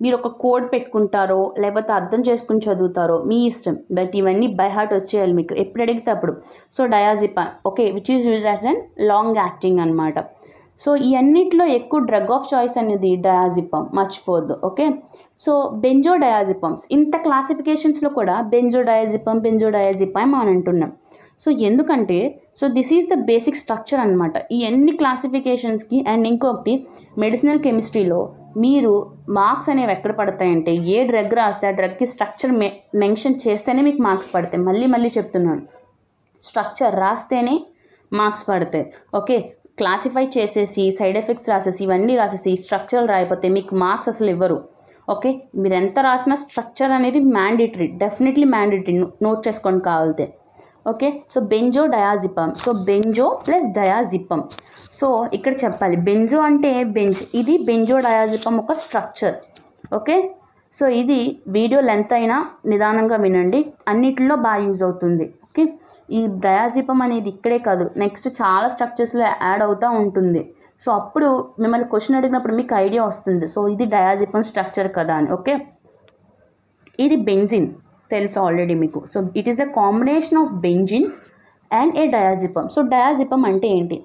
మీరు ఒక కోడ్ పెట్టుకుంటారో లేకపోతే అర్థం చేసుకుని చదువుతారో మీ ఇష్టం. బట్ ఇవన్నీ బైహార్ట్ వచ్చేయాలి మీకు. ఎప్పుడు అడిగితే అప్పుడు. So diazepam. Okay which is use as and long acting అనమాట సో ఈ అన్నిట్లో ఎక్కువ డ్రగ్ ఆఫ్ చాయిస్ అనేది డయాజిపమ్ మర్చిపోవద్దు. ఓకే? సో బెంజో డయాజిపమ్స్ ఇంత క్లాసిఫికేషన్స్లో కూడా బెంజో డయాజిపమ్ బెంజో డయాజిపమ్ అని అంటున్నాం. సో ఎందుకంటే so this is the basic structure అనమాట ఈ అన్ని క్లాసిఫికేషన్స్కి అండ్ ఇంకొకటి మెడిసినల్ కెమిస్ట్రీలో మీరు మార్క్స్ అనేవి ఎక్కడ పడతాయంటే ఏ డ్రగ్ రాస్తే ఆ డ్రగ్కి స్ట్రక్చర్ మె మెన్షన్ చేస్తేనే మీకు మార్క్స్ పడతాయి. మళ్ళీ మళ్ళీ చెప్తున్నాను. స్ట్రక్చర్ రాస్తేనే మార్క్స్ పడతాయి. ఓకే క్లాసిఫై చేసేసి సైడ్ ఎఫెక్ట్స్ రాసేసి ఇవన్నీ రాసేసి స్ట్రక్చర్ రాయిపోతే మీకు మార్క్స్ అసలు ఇవ్వరు. ఓకే మీరు ఎంత రాసినా స్ట్రక్చర్ అనేది మ్యాండేటరీ డెఫినెట్లీ మ్యాండేటరీ నోట్ చేసుకోండి కావాలితే. Okay? So benzo diazepam. So benzo plus diazepam. So ఇక్కడ చెప్పాలి. బెంజో అంటే బెంజ్ ఇది బెంజో డయాజిపమ్ ఒక స్ట్రక్చర్. ఓకే? సో ఇది వీడియో లెంత్ అయినా నిదానంగా వినండి. అన్నిటిలో బాగా యూజ్ అవుతుంది. ఓకే? ఈ డయాజిపం అనేది ఇక్కడే కాదు. నెక్స్ట్ చాలా స్ట్రక్చర్స్లో యాడ్ అవుతూ ఉంటుంది. సో అప్పుడు మిమ్మల్ని క్వశ్చన్ అడిగినప్పుడు మీకు ఐడియా వస్తుంది. సో ఇది డయాజిపం స్ట్రక్చర్ కదా అని. ఓకే? ఇది బెంజిన్. తెలుసు ఆల్రెడీ మీకు? So it is the combination of benzene and a diazepam so diazepam అంటే ఏంటి?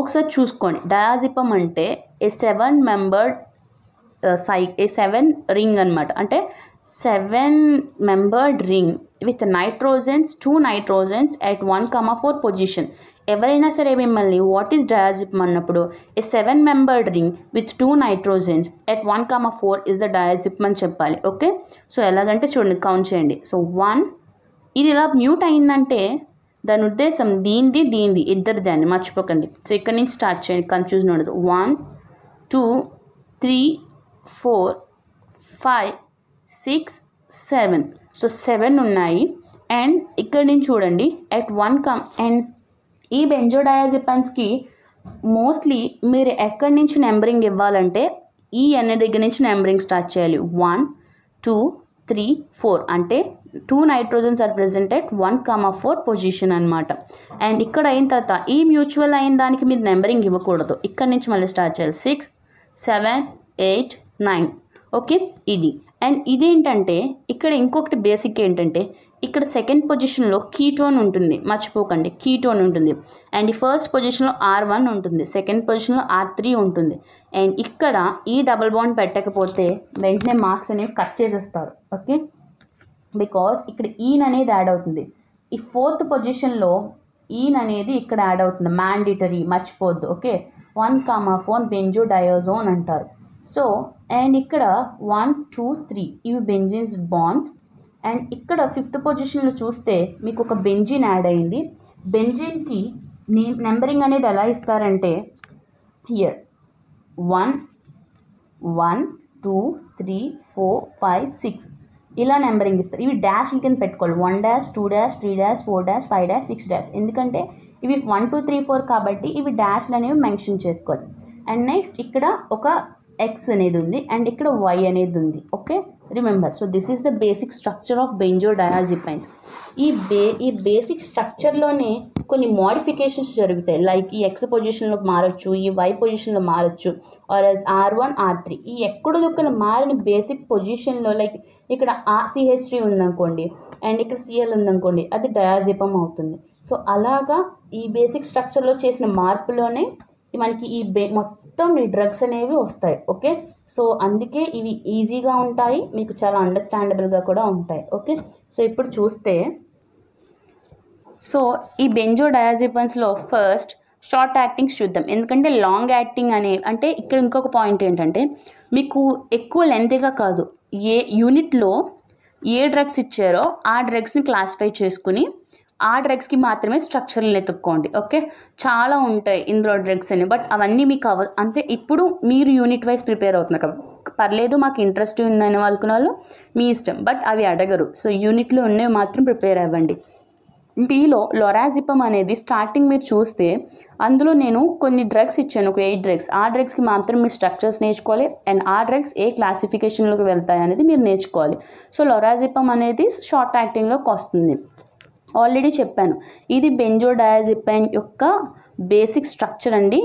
ఒకసారి చూసుకోండి. డయాజిపం అంటే a seven membered cy a seven ring అనమాట అంటే seven membered ring with nitrogens two nitrogens at one comma four position ఎవరైనా సరే మిమ్మల్ని వాట్ ఈస్ డయాజిపమ్ అన్నప్పుడు a seven membered ring with two nitrogens at one comma four is the diazepam అని చెప్పాలి okay so ఎలాగంటే చూడండి count చేయండి. So one ఇది ఇలా మ్యూట్ అయిందంటే దాని ఉద్దేశం దీనిది దీనిది ఇద్దరిది అని మర్చిపోకండి. సో ఇక్కడ నుంచి స్టార్ట్ చేయండి కన్ఫ్యూజన్ ఉండదు. One two three four five six seven so seven ఉన్నాయి. అండ్ ఇక్కడ నుంచి చూడండి ఎట్ వన్ కమ్ అండ్ ఈ బెంజోడయాజిపన్స్కి మోస్ట్లీ మీరు ఎక్కడి నుంచి నెంబరింగ్ ఇవ్వాలంటే ఈ అనే దగ్గర నుంచి నెంబరింగ్ స్టార్ట్ చేయాలి. One two three four. అంటే two nitrogens are presented one comma four position అనమాట అండ్ ఇక్కడ అయిన తర్వాత ఈ మ్యూచువల్ అయిన దానికి మీరు నెంబరింగ్ ఇవ్వకూడదు. ఇక్కడ నుంచి మళ్ళీ స్టార్ట్ చేయాలి. Six seven eight nine okay? ఇది. అండ్ ఇదేంటంటే ఇక్కడ ఇంకొకటి బేసిక్ ఏంటంటే ఇక్కడ సెకండ్ పొజిషన్లో కీటోన్ ఉంటుంది. మర్చిపోకండి కీటోన్ ఉంటుంది. అండ్ ఈ ఫస్ట్ పొజిషన్లో ఆర్ వన్ ఉంటుంది. సెకండ్ పొజిషన్లో ఆర్ త్రీ ఉంటుంది. అండ్ ఇక్కడ ఈ డబుల్ బాండ్ పెట్టకపోతే వెంటనే మార్క్స్ అనేవి కట్ చేసేస్తారు. ఓకే బికాస్ ఇక్కడ ఈన్ అనేది యాడ్ అవుతుంది. ఈ ఫోర్త్ పొజిషన్లో ఈన్ అనేది ఇక్కడ యాడ్ అవుతుంది. మ్యాండిటరీ మర్చిపోద్దు okay one comma four benzodiazepine అంటారు. సో అండ్ ఇక్కడ వన్ టూ త్రీ ఇవి బెంజిన్స్ బాండ్స్ అండ్ ఇక్కడ ఫిఫ్త్ పొజిషన్లో చూస్తే మీకు ఒక బెంజిన్ యాడ్ అయింది. బెంజిన్కి నెంబరింగ్ అనేది ఎలా ఇస్తారంటే here one one two three four five six ఇలా నెంబరింగ్ ఇస్తారు. ఇవి డాష్ ఇంకని పెట్టుకోవాలి. One dash two dash three dash four dash five dash six dash ఎందుకంటే ఇవి వన్ టూ త్రీ ఫోర్ కాబట్టి ఇవి డాష్లు అనేవి మెన్షన్ చేసుకోవాలి. అండ్ నెక్స్ట్ ఇక్కడ ఒక ఎక్స్ అనేది ఉంది అండ్ ఇక్కడ వై అనేది ఉంది okay remember so this is the basic structure of benzodiazepines ఈ బే ఈ బేసిక్ స్ట్రక్చర్లోనే కొన్ని మోడిఫికేషన్స్ జరుగుతాయి. లైక్ ఈ ఎక్స్ పొజిషన్లో మారచ్చు ఈ వై పొజిషన్లో మారచ్చు R S R one R three ఈ ఎక్కడొక్కడ మారిన బేసిక్ పొజిషన్లో లైక్ ఇక్కడ ఆర్ సిహెచ్ త్రీ ఉందనుకోండి అండ్ ఇక్కడ సిఎల్ ఉందనుకోండి అది డయాజిపం అవుతుంది. సో అలాగా ఈ బేసిక్ స్ట్రక్చర్లో చేసిన మార్పులోనే మనకి ఈ బే మొత్తం ఈ డ్రగ్స్ అనేవి వస్తాయి ఓకే? సో అందుకే ఇవి ఈజీగా ఉంటాయి మీకు చాలా అండర్స్టాండబుల్గా కూడా ఉంటాయి ఓకే? సో ఇప్పుడు చూస్తే సో ఈ బెంజో డయాజిపన్స్లో ఫస్ట్ షార్ట్ యాక్టింగ్స్ చూద్దాం. ఎందుకంటే లాంగ్ యాక్టింగ్ అనే అంటే ఇక్కడ ఇంకొక పాయింట్ ఏంటంటే మీకు ఎక్కువ లెంతీగా కాదు ఏ యూనిట్లో ఏ డ్రగ్స్ ఇచ్చారో ఆ డ్రగ్స్ని క్లాసిఫై చేసుకుని ఆ డ్రగ్స్కి మాత్రమే స్ట్రక్చర్లు ఎత్తుక్కోండి ఓకే చాలా ఉంటాయి ఇందులో డ్రగ్స్ అని బట్ అవన్నీ మీకు అవ అంటే ఇప్పుడు మీరు యూనిట్ వైజ్ ప్రిపేర్ అవుతున్నారు కాబట్టి పర్లేదు మాకు ఇంట్రెస్ట్ ఉందని వాళ్ళకున్న వాళ్ళు మీ ఇష్టం బట్ అవి అడగరు. సో యూనిట్లో ఉన్నవి మాత్రం ప్రిపేర్ అవ్వండి. బీలో లొరాజిపం అనేది స్టార్టింగ్ మీరు చూస్తే అందులో నేను కొన్ని డ్రగ్స్ ఇచ్చాను ఒక ఎయిట్ డ్రగ్స్ ఆ డ్రగ్స్కి మాత్రం మీరు స్ట్రక్చర్స్ నేర్చుకోవాలి అండ్ ఆ డ్రగ్స్ ఏ క్లాసిఫికేషన్లోకి వెళ్తాయి అనేది మీరు నేర్చుకోవాలి. సో లొరాజిపం అనేది షార్ట్ యాక్టింగ్లోకి వస్తుంది. ఆల్రెడీ చెప్పాను. ఇది బెంజోడయాజిపైన్ యొక్క బేసిక్ స్ట్రక్చర్ అండి.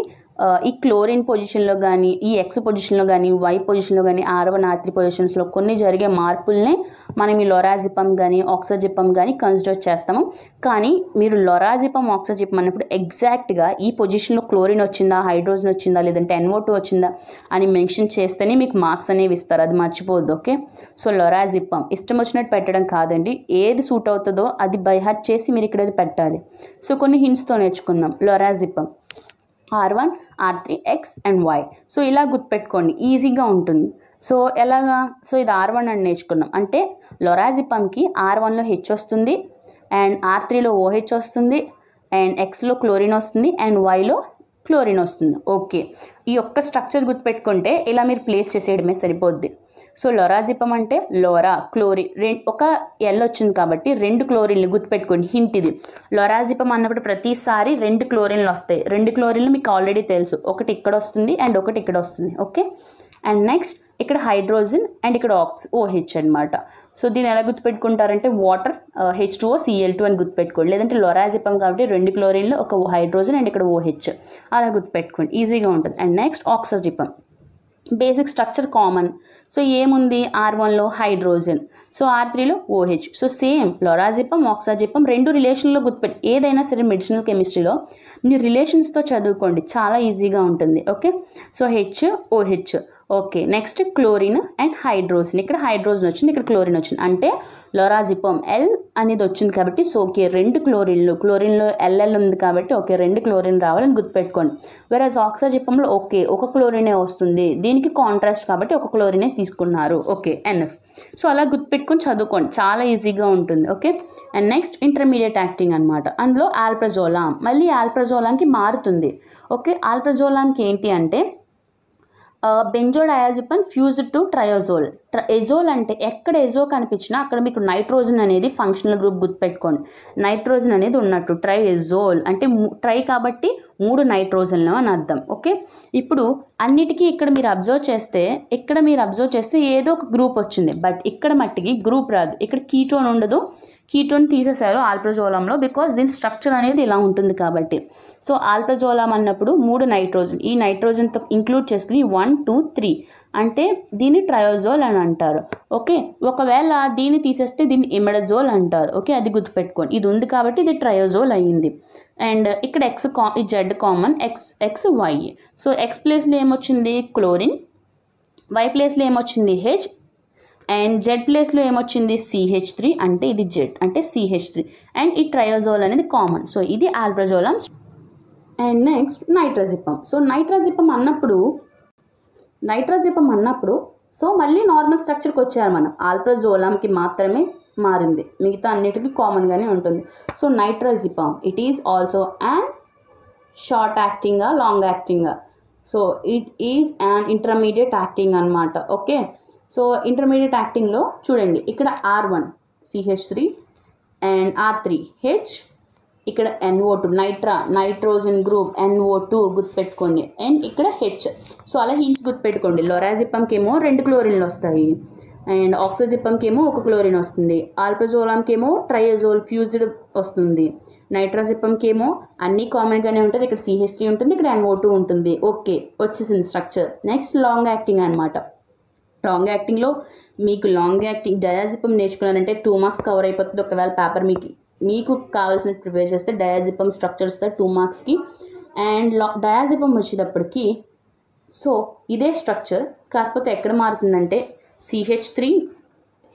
ఈ క్లోరిన్ పొజిషన్లో కానీ ఈ ఎక్స్ పొజిషన్లో కానీ వై పొజిషన్లో కానీ ఆరవ నాత్రి పొజిషన్స్లో కొన్ని జరిగే మార్పుల్నే మనం ఈ లొరాజిపం కానీ ఆక్సజిపమ్ కానీ కన్సిడర్ చేస్తాము. కానీ మీరు లొరాజిపం ఆక్సజిపమ్ అన్నప్పుడు ఎగ్జాక్ట్గా ఈ పొజిషన్లో క్లోరిన్ వచ్చిందా హైడ్రోజన్ వచ్చిందా లేదంటే ఎన్ఓ వచ్చిందా అని మెన్షన్ చేస్తేనే మీకు మార్క్స్ అనేవి ఇస్తారు. అది మర్చిపోద్దు ఓకే? సో లొరాజిపమ్ ఇష్టం వచ్చినట్టు పెట్టడం కాదండి. ఏది సూట్ అవుతుందో అది బైహార్ట్ చేసి మీరు ఇక్కడ పెట్టాలి. సో కొన్ని హింట్స్తో నేర్చుకుందాం. Lorazepam R one R three X and Y so ఇలా గుర్తుపెట్టుకోండి. ఈజీగా ఉంటుంది. సో ఎలాగా? సో ఇది ఆర్ వన్ అని నేర్చుకున్నాం. అంటే లొరాజిపమ్కి ఆర్ వన్లో హెచ్ వస్తుంది అండ్ ఆర్ త్రీలో ఓహెచ్ వస్తుంది అండ్ ఎక్స్లో క్లోరిన్ వస్తుంది అండ్ వైలో క్లోరిన్ వస్తుంది. ఓకే ఈ ఒక్క స్ట్రక్చర్ గుర్తుపెట్టుకుంటే ఇలా మీరు ప్లేస్ చేసేయడమే సరిపోద్ది. సో లొరాజిపం అంటే లోరా క్లోరిన్ రె ఒక ఎల్ వచ్చింది కాబట్టి రెండు క్లోరిన్లు గుర్తుపెట్టుకోండి హింట్ ఇది. లొరాజిపం అన్నప్పుడు ప్రతిసారి రెండు క్లోరిన్లు వస్తాయి. రెండు క్లోరిన్లు మీకు ఆల్రెడీ తెలుసు. ఒకటి ఇక్కడ వస్తుంది అండ్ ఒకటి ఇక్కడ వస్తుంది ఓకే అండ్ నెక్స్ట్ ఇక్కడ హైడ్రోజన్ అండ్ ఇక్కడ ఆక్స్ ఓహెచ్ అనమాట సో దీన్ని ఎలా గుర్తుపెట్టుకుంటారంటే water H two CL two అని గుర్తుపెట్టుకోండి. లేదంటే లొరాజిపం కాబట్టి రెండు క్లోరిన్లు ఒక హైడ్రోజన్ అండ్ ఇక్కడ ఓహెచ్ అలా గుర్తుపెట్టుకోండి. ఈజీగా ఉంటుంది. And next oxazepam basic structure common. So ఏముంది? ఆర్ వన్లో హైడ్రోజన్. సో ఆర్ త్రీలో OH. So same lorazepam oxazepam రెండు రిలేషన్లో గుర్తుపెట్టి ఏదైనా సరే మెడిసినల్ కెమిస్ట్రీలో మీరు రిలేషన్స్తో చదువుకోండి. చాలా ఈజీగా ఉంటుంది. Okay? So H OH. Okay next chlorine and hydrogen ఇక్కడ హైడ్రోజన్ వచ్చింది ఇక్కడ క్లోరిన్ వచ్చింది. అంటే లొరాజిపోమ్ ఎల్ అనేది వచ్చింది కాబట్టి సో ఓకే రెండు క్లోరిన్లు క్లోరిన్లో ఎల్ఎల్ ఉంది కాబట్టి ఓకే రెండు క్లోరిన్ రావాలని గుర్తుపెట్టుకోండి. వెరాజ్ ఆక్సాజిపంలో ఓకే ఒక క్లోరినే వస్తుంది. దీనికి కాంట్రాస్ట్ కాబట్టి ఒక క్లోరినే తీసుకున్నారు. ఓకే ఎన్ఎఫ్ సో అలా గుర్తుపెట్టుకొని చదువుకోండి. చాలా ఈజీగా ఉంటుంది okay? And next intermediate acting అనమాట అందులో ఆల్ప్రజోలాం మళ్ళీ ఆల్ప్రజోలాంకి మారుతుంది ఓకే? ఆల్ప్రజోలాంకి ఏంటి అంటే బెంజోడయాజిపన్ ఫ్యూజ్డ్ టు ట్రయోజోల్. ఎజోల్ అంటే ఎక్కడ ఎజో కనిపించినా అక్కడ మీకు నైట్రోజన్ అనేది ఫంక్షనల్ గ్రూప్ గుర్తుపెట్టుకోండి. నైట్రోజన్ అనేది ఉన్నట్టు ట్రై ఎజోల్ అంటే ట్రై కాబట్టి మూడు నైట్రోజన్లు అని అర్థం. ఓకే? ఇప్పుడు అన్నిటికీ ఇక్కడ మీరు అబ్జర్వ్ చేస్తే ఇక్కడ మీరు అబ్జర్వ్ చేస్తే ఏదో ఒక గ్రూప్ వచ్చింది. బట్ ఇక్కడ మట్టికి గ్రూప్ రాదు. ఇక్కడ కీటోన్ ఉండదు. కీటోన్ తీసేశారు ఆల్ప్రజోలంలో బికాస్ దీని స్ట్రక్చర్ అనేది ఇలా ఉంటుంది కాబట్టి. సో ఆల్ప్రజోలం అన్నప్పుడు మూడు నైట్రోజన్. ఈ నైట్రోజన్తో ఇంక్లూడ్ చేసుకుని వన్ టూ త్రీ. అంటే దీన్ని ట్రయోజోల్ అని అంటారు. ఓకే? ఒకవేళ దీన్ని తీసేస్తే దీన్ని ఇమెడజోల్ అంటారు. ఓకే? అది గుర్తుపెట్టుకోండి. ఇది ఉంది కాబట్టి ఇది ట్రయోజోల్ అయ్యింది అండ్ ఇక్కడ ఎక్స్ కా ఈ Z common X X Y. So X ప్లేస్లో ఏమొచ్చింది? క్లోరిన్. వై ప్లేస్లో ఏమొచ్చింది? హెచ్. అండ్ జెడ్ ప్లేస్లో ఏమొచ్చింది? CH three. అంటే ఇది జెడ్. అంటే సిహెచ్ త్రీ. అండ్ ఈ ట్రయోజోల్ అనేది కామన్. సో ఇది alprazolam and next nitrazepam so nitrazepam అన్నప్పుడు నైట్రజిపం అన్నప్పుడు సో మళ్ళీ నార్మల్ స్ట్రక్చర్కి వచ్చారు మనం. ఆల్ప్రజోలంకి మాత్రమే మారింది. మిగతా అన్నిటికీ కామన్గానే ఉంటుంది. So nitrazepam it is also and short యాక్టింగా long యాక్టింగా so it is and intermediate acting అనమాట ఓకే సో ఇంటర్మీడియట్ యాక్టింగ్లో చూడండి. ఇక్కడ R one CH three and R three H ఇక్కడ ఎన్ఓ టూ నైట్రా నైట్రోజన్ గ్రూప్ ఎన్ఓ టూ గుర్తుపెట్టుకోండి. And ఇక్కడ H so అలా హీన్స్ గుర్తుపెట్టుకోండి. లొరాజిపంకి ఏమో రెండు క్లోరిన్లు వస్తాయి. అండ్ ఆక్సిజిపంకి ఏమో ఒక క్లోరిన్ వస్తుంది. ఆల్ప్రజోలాంకి ఏమో ట్రయోజోల్ ఫ్యూజ్డ్ వస్తుంది. నైట్రోజిపంకి ఏమో అన్నీ కామన్గానే ఉంటుంది. ఇక్కడ సిహెచ్ త్రీ ఉంటుంది. ఇక్కడ ఎన్ఓ టూ ఉంటుంది. ఓకే వచ్చేసింది స్ట్రక్చర్ నెక్స్ట్ లాంగ్ యాక్టింగ్ అనమాట లాంగ్ యాక్టింగ్లో మీకు లాంగ్ యాక్టింగ్ డయాజిపం నేర్చుకున్నారంటే టూ మార్క్స్ కవర్ అయిపోతుంది. ఒకవేళ పేపర్ మీకు మీకు కావాల్సిన ప్రిపేర్ చేస్తే డయాజిపం స్ట్రక్చర్స్ టూ మార్క్స్కి అండ్ లా డయాజిపం వచ్చేటప్పటికి సో ఇదే స్ట్రక్చర్ కాకపోతే ఎక్కడ మారుతుందంటే CH three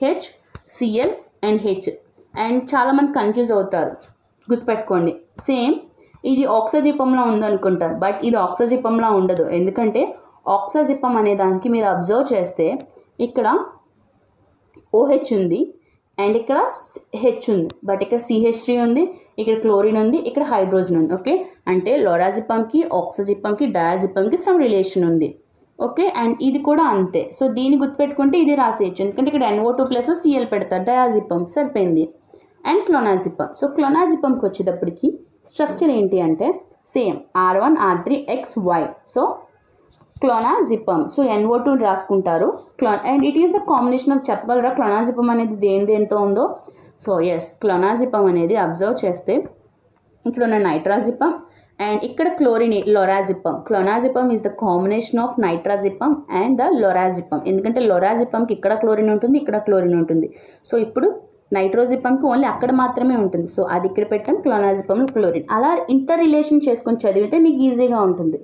H CL and H and చాలామంది కన్ఫ్యూజ్ అవుతారు. గుర్తుపెట్టుకోండి. సేమ్ ఇది ఆక్సజిపంలో ఉందనుకుంటారు బట్ ఇది ఆక్సజిపంలా ఉండదు. ఎందుకంటే ఆక్సజిపం అనే దానికి మీరు అబ్జర్వ్ చేస్తే ఇక్కడ ఓహెచ్ ఉంది అండ్ ఇక్కడ హెచ్ ఉంది. బట్ ఇక్కడ సిహెచ్ త్రీ ఉంది ఇక్కడ క్లోరిన్ ఉంది ఇక్కడ హైడ్రోజన్ ఉంది ఓకే అంటే లోరాజిపంకి ఆక్సిజిపంకి డయాజిపంకి సమ్ రిలేషన్ ఉంది ఓకే అండ్ ఇది కూడా అంతే. సో దీన్ని గుర్తుపెట్టుకుంటే ఇది రాసేయచ్చు. ఎందుకంటే ఇక్కడ ఎన్ఓ టూ ప్లస్ సిఎల్ పెడతారు. డయాజిపం సరిపోయింది. అండ్ క్లోనాజిపం సో క్లోనాజిపంకి వచ్చేటప్పటికి స్ట్రక్చర్ ఏంటి అంటే same R one R three X Y so clonazepam so NO two రాసుకుంటారు. క్లో and it is the combination of చెప్పగలరా? క్లోనాజిపమ్ అనేది దేని దేనితో ఉందో? సో ఎస్ క్లోనాజిపమ్ అనేది అబ్జర్వ్ చేస్తే ఇక్కడ ఉన్న నైట్రాజిపమ్ అండ్ ఇక్కడ chlorine lorazepam clonazepam is the combination of nitrazepam and the lorazepam ఎందుకంటే లొరాజిపమ్కి ఇక్కడ క్లోరిన్ ఉంటుంది ఇక్కడ క్లోరిన్ ఉంటుంది. సో ఇప్పుడు నైట్రోజిపమ్కి ఓన్లీ అక్కడ మాత్రమే ఉంటుంది. సో అది ఇక్కడ పెట్టాం క్లోనాజిపమ్ క్లోరిన్. అలా ఇంటర్ రిలేషన్ చేసుకొని చదివితే మీకు ఈజీగా ఉంటుంది.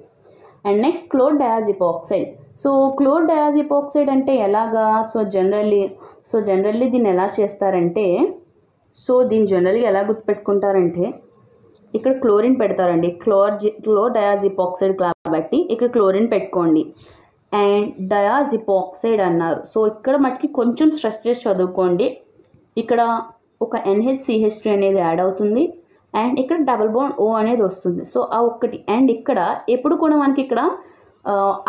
And next chlordiazepoxide so chlordiazepoxide అంటే ఎలాగా? సో జనరల్లీ సో జనరల్లీ దీన్ని ఎలా చేస్తారంటే సో దీన్ని జనరల్గా ఎలా గుర్తుపెట్టుకుంటారంటే ఇక్కడ క్లోరిన్ పెడతారండి. క్లోర్ క్లోర్ డయాజిపాక్సైడ్ కాబట్టి ఇక్కడ క్లోరిన్ పెట్టుకోండి. అండ్ డయాజిపాక్సైడ్ అన్నారు. సో ఇక్కడ మటుకి కొంచెం స్ట్రెస్ చేసి చదువుకోండి. ఇక్కడ ఒక ఎన్హెచ్సిహెచ్ అనేది యాడ్ అవుతుంది. అండ్ ఇక్కడ డబుల్ బాండ్ ఓ అనేది వస్తుంది. సో ఆ ఒక్కటి. అండ్ ఇక్కడ ఎప్పుడు కూడా మనకి ఇక్కడ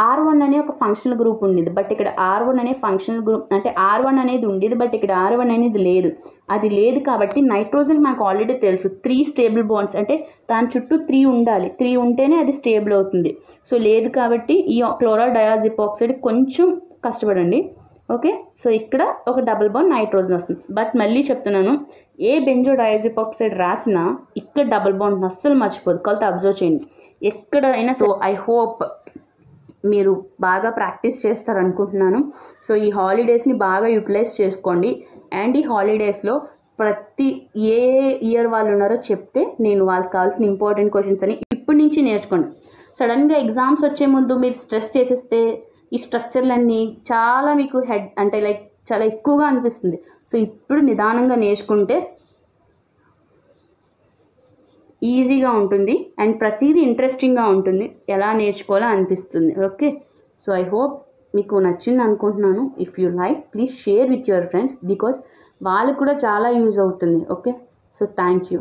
ఆర్ వన్ అనే ఒక ఫంక్షనల్ గ్రూప్ ఉండేది. బట్ ఇక్కడ ఆర్ వన్ అనే ఫంక్షనల్ గ్రూప్ అంటే ఆర్ వన్ అనేది ఉండేది బట్ ఇక్కడ ఆర్ వన్ అనేది లేదు. అది లేదు కాబట్టి నైట్రోజన్ మనకు ఆల్రెడీ తెలుసు. త్రీ స్టేబుల్ బాండ్స్ అంటే దాని చుట్టూ త్రీ ఉండాలి. త్రీ ఉంటేనే అది స్టేబుల్ అవుతుంది. సో లేదు కాబట్టి ఈ క్లోరా డయాజిపాక్సైడ్ కొంచెం కష్టపడండి. ఓకే? సో ఇక్కడ ఒక డబుల్ బాండ్ నైట్రోజన్ వస్తుంది. బట్ మళ్ళీ చెప్తున్నాను ఏ బెంజో డయాజిపాక్సైడ్ రాసినా ఇక్కడ డబుల్ బాండ్ అస్సలు మర్చిపోదు. కొలత అబ్జర్వ్ చేయండి. ఎక్కడైనా సో ఐ హోప్ మీరు బాగా ప్రాక్టీస్ చేస్తారనుకుంటున్నాను. సో ఈ హాలిడేస్ని బాగా యూటిలైజ్ చేసుకోండి. అండ్ ఈ హాలిడేస్లో ప్రతి ఏ ఇయర్ వాళ్ళు ఉన్నారో చెప్తే నేను వాళ్ళకి కావాల్సిన ఇంపార్టెంట్ క్వశ్చన్స్ అని ఇప్పటి నుంచి నేర్చుకోండి. సడన్గా ఎగ్జామ్స్ వచ్చే ముందు మీరు స్ట్రెస్ చేసేస్తే ఈ స్ట్రక్చర్లన్నీ చాలా మీకు హెడ్ అంటే లైక్ చాలా ఎక్కువగా అనిపిస్తుంది. సో ఇప్పుడు నిదానంగా నేర్చుకుంటే ఈజీగా ఉంటుంది అండ్ ప్రతిదీ ఇంట్రెస్టింగ్గా ఉంటుంది. ఎలా నేర్చుకోవాలో అనిపిస్తుంది. ఓకే? సో ఐ హోప్ మీకు నచ్చింది అనుకుంటున్నాను. If you like please share with your friends because వాళ్ళకు కూడా చాలా యూజ్ అవుతుంది. ఓకే? So thank you.